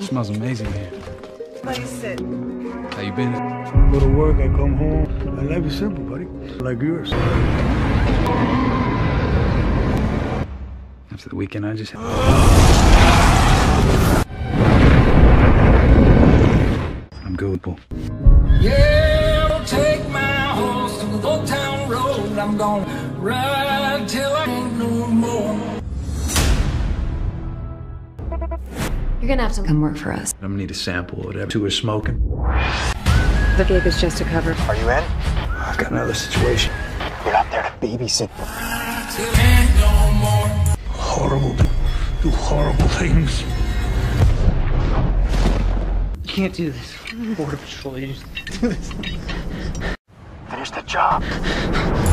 smells amazing here. Place it. How you been? Go to work, I come home. My life is simple, buddy. Like yours. After the weekend, I just. I'm good, Paul. Yeah, I'll take my horse to the old town road. I'm gonna ride till You're gonna have to come work for us. I'm gonna need a sample or whatever. Two are smoking. The gig is just a cover. Are you in? I've got another situation. You're not there to babysit. Till ain't no more. Horrible. Do horrible things. You can't do this. Border Patrol agents do this. Finish the job. Till